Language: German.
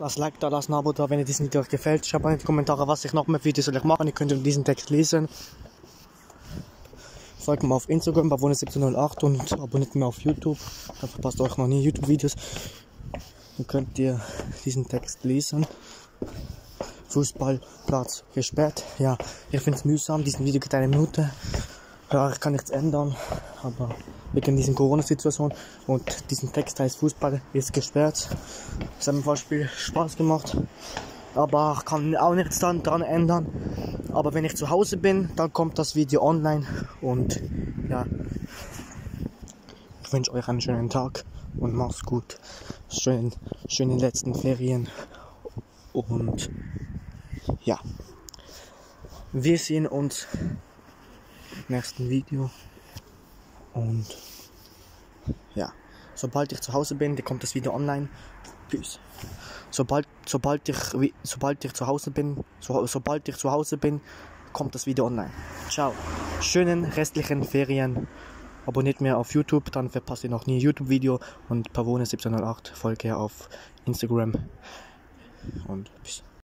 Lasst Like da, lasst ein Abo da, wenn ihr diesen Video euch gefällt. Schreibt mal in die Kommentare, was ich noch mehr Videos soll ich machen. Ihr könnt diesen Text lesen. Folgt mir auf Instagram, Bavone1708 und abonniert mir auf YouTube. Dann verpasst ihr euch noch nie YouTube-Videos. Dann könnt ihr diesen Text lesen. Fußballplatz gesperrt. Ja, ich finde es mühsam. Diesen Video geht eine Minute. Ja, ich kann nichts ändern, aber wegen dieser Corona-Situation und diesen Text heißt Fußball ist gesperrt. Es hat mir fast viel Spaß gemacht, aber ich kann auch nichts dann dran ändern. Aber wenn ich zu Hause bin, dann kommt das Video online und ja, ich wünsche euch einen schönen Tag und macht's gut. Schön, schöne letzten Ferien und ja, wir sehen uns nächsten Video. Und ja, sobald ich zu Hause bin, kommt das Video online. Tschüss. Sobald, sobald, ich, sobald ich zu Hause bin, so, sobald ich zu Hause bin, kommt das Video online. Ciao. Schönen restlichen Ferien. Abonniert mir auf YouTube, dann verpasst ihr noch nie ein YouTube-Video. Und Pavone1708 folge auf Instagram. Und bis.